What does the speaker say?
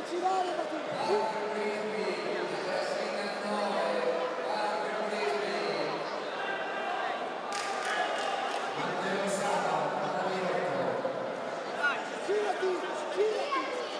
Matti! Girati! Girati! Girati!